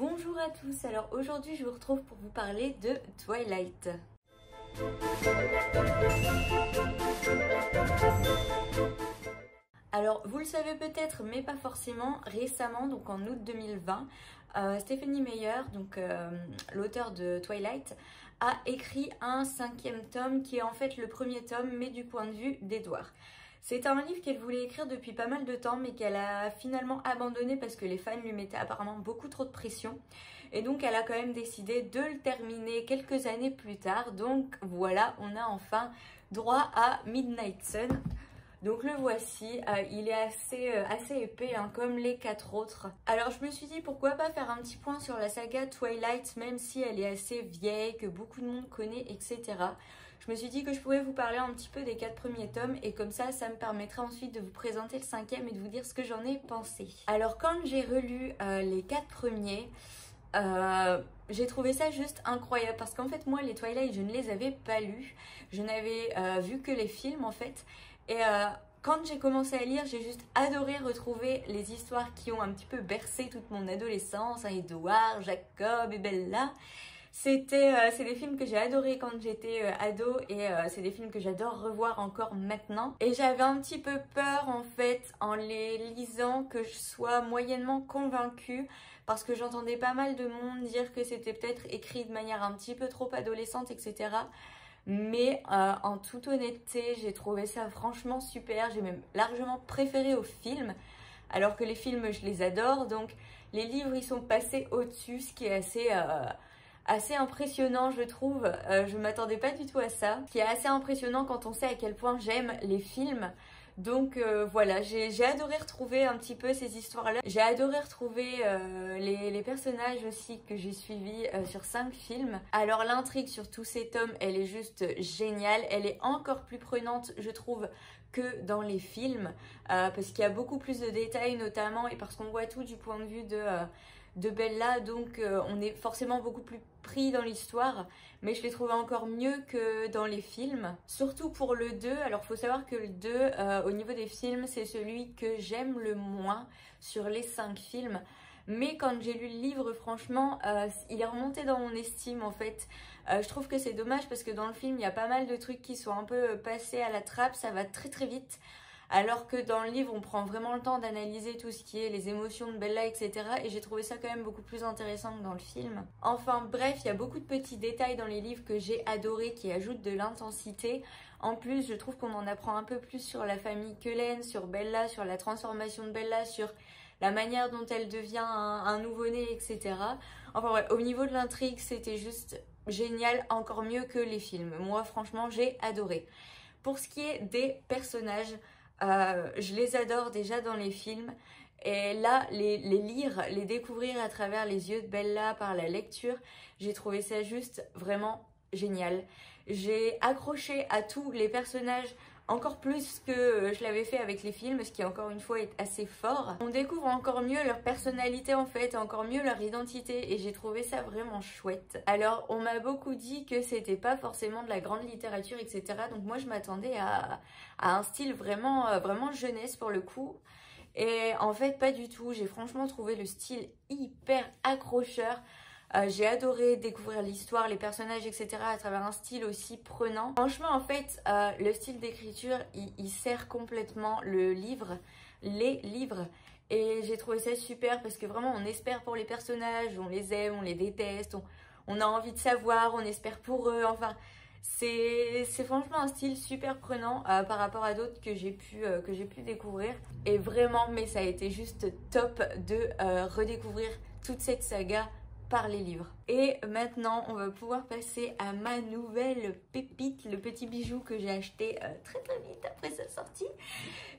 Bonjour à tous, alors aujourd'hui je vous retrouve pour vous parler de Twilight. Alors vous le savez peut-être mais pas forcément, récemment donc en août 2020, euh, Stephanie Meyer, donc euh, l'auteur de Twilight, a écrit un cinquième tome qui est en fait le premier tome mais du point de vue d'Edward. C'est un livre qu'elle voulait écrire depuis pas mal de temps mais qu'elle a finalement abandonné parce que les fans lui mettaient apparemment beaucoup trop de pression. Et donc elle a quand même décidé de le terminer quelques années plus tard. Donc voilà, on a enfin droit à Midnight Sun. Donc le voici, euh, il est assez, euh, épais hein, comme les quatre autres. Alors je me suis dit pourquoi pas faire un petit point sur la saga Twilight même si elle est assez vieille, que beaucoup de monde connaît, etc. Je me suis dit que je pouvais vous parler un petit peu des quatre premiers tomes et comme ça, ça me permettrait ensuite de vous présenter le cinquième et de vous dire ce que j'en ai pensé. Alors quand j'ai relu euh, les quatre premiers, j'ai trouvé ça juste incroyable parce qu'en fait moi les Twilight je ne les avais pas lus, je n'avais vu que les films en fait et euh, quand j'ai commencé à lire, j'ai juste adoré retrouver les histoires qui ont un petit peu bercé toute mon adolescence, hein, Edouard, Jacob et Bella. C'était, euh, c'est des films que j'ai adoré quand j'étais euh, ado et c'est des films que j'adore revoir encore maintenant. Et j'avais un petit peu peur en fait en les lisant que je sois moyennement convaincue parce que j'entendais pas mal de monde dire que c'était peut-être écrit de manière un petit peu trop adolescente, etc. Mais euh, en toute honnêteté, j'ai trouvé ça franchement super. J'ai même largement préféré au film. Alors que les films, je les adore. Donc les livres, ils sont passés au-dessus, ce qui est assez... Euh, assez impressionnant je trouve, euh, je m'attendais pas du tout à ça, qui est assez impressionnant quand on sait à quel point j'aime les films, donc euh, voilà, j'ai adoré retrouver un petit peu ces histoires-là. J'ai adoré retrouver euh, les, personnages aussi que j'ai suivis euh, sur cinq films. Alors l'intrigue sur tous ces tomes, elle est juste géniale. Elle est encore plus prenante, je trouve, que dans les films. parce qu'il y a beaucoup plus de détails notamment et parce qu'on voit tout du point de vue de de Bella, donc euh, on est forcément beaucoup plus pris dans l'histoire, mais je l'ai trouvé encore mieux que dans les films. Surtout pour le 2, alors faut savoir que le 2, euh, au niveau des films, c'est celui que j'aime le moins sur les 5 films. Mais quand j'ai lu le livre, franchement, euh, il est remonté dans mon estime en fait. je trouve que c'est dommage parce que dans le film, il y a pas mal de trucs qui sont un peu passés à la trappe, ça va très très vite. Alors que dans le livre, on prend vraiment le temps d'analyser tout ce qui est les émotions de Bella, etc. Et j'ai trouvé ça quand même beaucoup plus intéressant que dans le film. Enfin bref, il y a beaucoup de petits détails dans les livres que j'ai adoré qui ajoutent de l'intensité. En plus, je trouve qu'on en apprend un peu plus sur la famille Cullen, sur Bella, sur la transformation de Bella, sur la manière dont elle devient un, nouveau-né, etc. Enfin ouais, au niveau de l'intrigue, c'était juste génial, encore mieux que les films. Moi, franchement, j'ai adoré. Pour ce qui est des personnages, euh, je les adore déjà dans les films. Et là, les, lire, les découvrir à travers les yeux de Bella par la lecture, j'ai trouvé ça juste vraiment génial. J'ai accroché à tous les personnages encore plus que je l'avais fait avec les films, ce qui encore une fois est assez fort. On découvre encore mieux leur personnalité en fait, encore mieux leur identité et j'ai trouvé ça vraiment chouette. Alors on m'a beaucoup dit que c'était pas forcément de la grande littérature etc. Donc moi je m'attendais à, un style vraiment, euh, vraiment jeunesse pour le coup. Et en fait pas du tout, j'ai franchement trouvé le style hyper accrocheur. Euh, j'ai adoré découvrir l'histoire, les personnages, etc. à travers un style aussi prenant. Franchement, en fait, euh, le style d'écriture, il, sert complètement le livre, les livres. Et j'ai trouvé ça super parce que vraiment, on espère pour les personnages, on les aime, on les déteste, on, a envie de savoir, on espère pour eux. Enfin, c'est franchement un style super prenant euh, par rapport à d'autres que j'ai pu, pu découvrir. Et vraiment, mais ça a été juste top de redécouvrir toute cette saga par les livres. Et maintenant, on va pouvoir passer à ma nouvelle pépite, le petit bijou que j'ai acheté euh, très très vite après sa sortie.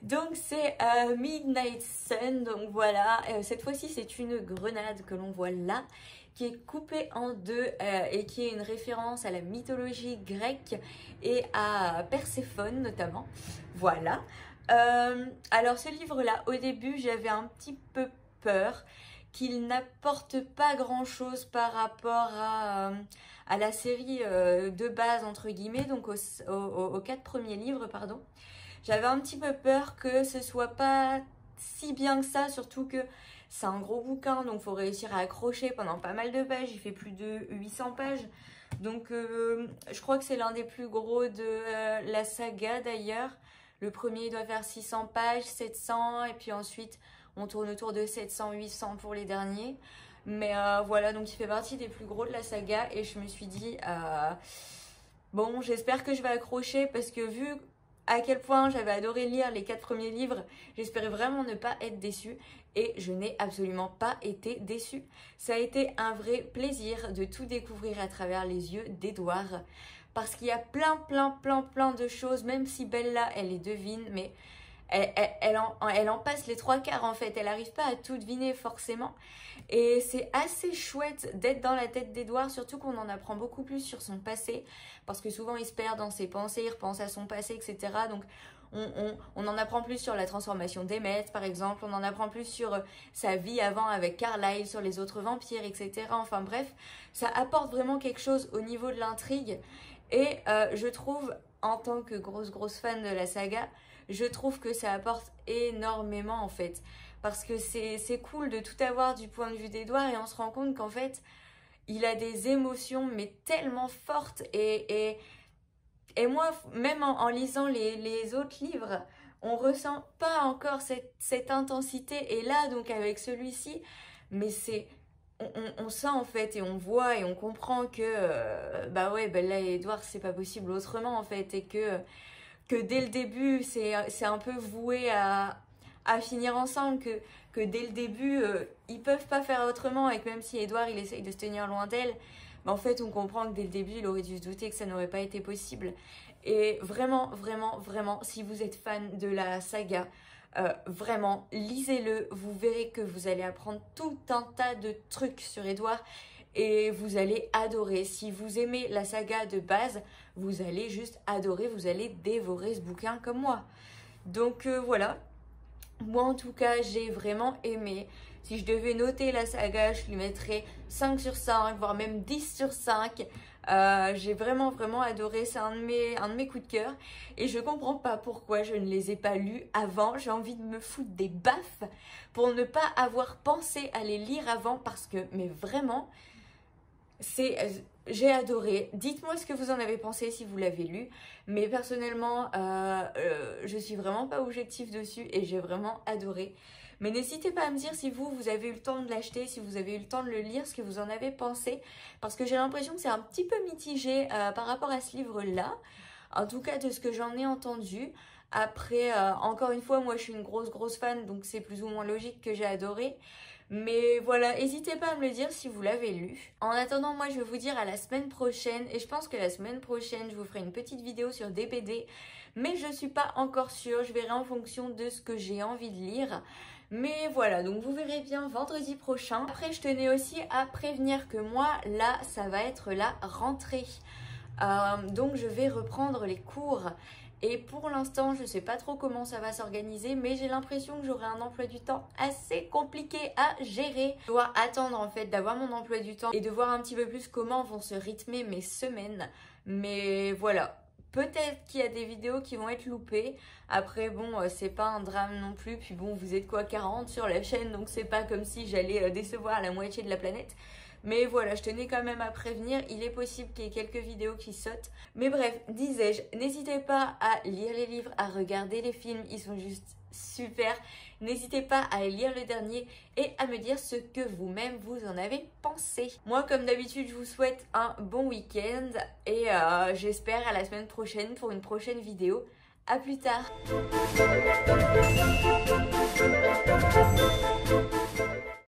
Donc c'est euh, Midnight Sun, donc voilà, euh, cette fois-ci c'est une grenade que l'on voit là, qui est coupée en deux et qui est une référence à la mythologie grecque et à Perséphone notamment. Voilà. alors ce livre-là, au début j'avais un petit peu peur qu'il n'apporte pas grand chose par rapport à, euh, la série euh, de base entre guillemets, donc aux, quatre premiers livres, pardon. J'avais un petit peu peur que ce soit pas si bien que ça, surtout que c'est un gros bouquin, donc faut réussir à accrocher pendant pas mal de pages. Il fait plus de 800 pages. Donc euh, je crois que c'est l'un des plus gros de la saga d'ailleurs. Le premier doit faire 600 pages, 700, et puis ensuite on tourne autour de 700-800 pour les derniers. Mais euh, voilà, donc il fait partie des plus gros de la saga et je me suis dit, bon, j'espère que je vais accrocher parce que vu à quel point j'avais adoré lire les quatre premiers livres, j'espérais vraiment ne pas être déçue et je n'ai absolument pas été déçue. Ça a été un vrai plaisir de tout découvrir à travers les yeux d'Edouard parce qu'il y a plein, plein, plein, plein de choses, même si Bella, elle les devine, mais elle, en, passe les trois quarts en fait. Elle n'arrive pas à tout deviner forcément. Et c'est assez chouette d'être dans la tête d'Edouard, surtout qu'on en apprend beaucoup plus sur son passé, parce que souvent il se perd dans ses pensées, il repense à son passé, etc. Donc on, en apprend plus sur la transformation d'Emmet, par exemple, on en apprend plus sur euh, sa vie avant avec Carlyle, sur les autres vampires, etc. Enfin bref, ça apporte vraiment quelque chose au niveau de l'intrigue. Et euh, je trouve, en tant que grosse, grosse fan de la saga, je trouve que ça apporte énormément en fait. Parce que c'est cool de tout avoir du point de vue d'Edouard et on se rend compte qu'en fait, il a des émotions mais tellement fortes et, et et moi, même en, lisant les, autres livres, on ressent pas encore cette, intensité. Et là, donc avec celui-ci, mais c'est... On, sent en fait et on voit et on comprend que euh, bah ouais et Edouard c'est pas possible autrement en fait et que que dès le début c'est un peu voué à, finir ensemble que, que dès le début euh, ils peuvent pas faire autrement et que même si Edouard il essaye de se tenir loin d'elle mais en fait, on comprend que dès le début, il aurait dû se douter que ça n'aurait pas été possible. Et vraiment, vraiment, vraiment, si vous êtes fan de la saga, euh, vraiment, lisez-le. Vous verrez que vous allez apprendre tout un tas de trucs sur Edouard et vous allez adorer. Si vous aimez la saga de base, vous allez juste adorer, vous allez dévorer ce bouquin comme moi. Donc euh, voilà, moi en tout cas j'ai vraiment aimé. Si je devais noter la saga, je lui mettrais 5 sur 5, voire même 10 sur 5. Euh, j'ai vraiment vraiment adoré, c'est un, de mes, un de mes coups de cœur et je comprends pas pourquoi je ne les ai pas lus avant, j'ai envie de me foutre des baffes pour ne pas avoir pensé à les lire avant parce que, mais vraiment, c'est, euh, j'ai adoré. Dites-moi ce que vous en avez pensé si vous l'avez lu. Mais personnellement, euh, je suis vraiment pas objectif dessus et j'ai vraiment adoré. Mais n'hésitez pas à me dire si vous, vous avez eu le temps de l'acheter, si vous avez eu le temps de le lire, ce que vous en avez pensé. Parce que j'ai l'impression que c'est un petit peu mitigé euh, par rapport à ce livre-là. En tout cas, de ce que j'en ai entendu. Après, euh, encore une fois, moi je suis une grosse, grosse fan, donc c'est plus ou moins logique que j'ai adoré. Mais voilà, n'hésitez pas à me le dire si vous l'avez lu. En attendant, moi je vais vous dire à la semaine prochaine. Et je pense que la semaine prochaine, je vous ferai une petite vidéo sur DPD. Mais je suis pas encore sûre, je verrai en fonction de ce que j'ai envie de lire. Mais voilà, donc vous verrez bien vendredi prochain. Après, je tenais aussi à prévenir que moi, là, ça va être la rentrée. Euh, donc je vais reprendre les cours. Et pour l'instant, je ne sais pas trop comment ça va s'organiser, mais j'ai l'impression que j'aurai un emploi du temps assez compliqué à gérer. Je dois attendre en fait d'avoir mon emploi du temps et de voir un petit peu plus comment vont se rythmer mes semaines. Mais voilà, Peut-être qu'il y a des vidéos qui vont être loupées. Après, bon, euh, c'est pas un drame non plus. Puis bon, vous êtes quoi 40 sur la chaîne, donc c'est pas comme si j'allais euh, décevoir la moitié de la planète. Mais voilà, je tenais quand même à prévenir, il est possible qu'il y ait quelques vidéos qui sautent. Mais bref, disais-je, n'hésitez pas à lire les livres, à regarder les films, ils sont juste super. N'hésitez pas à lire le dernier et à me dire ce que vous-même vous en avez pensé. Moi, comme d'habitude, je vous souhaite un bon week-end et euh, j'espère à la semaine prochaine pour une prochaine vidéo. A plus tard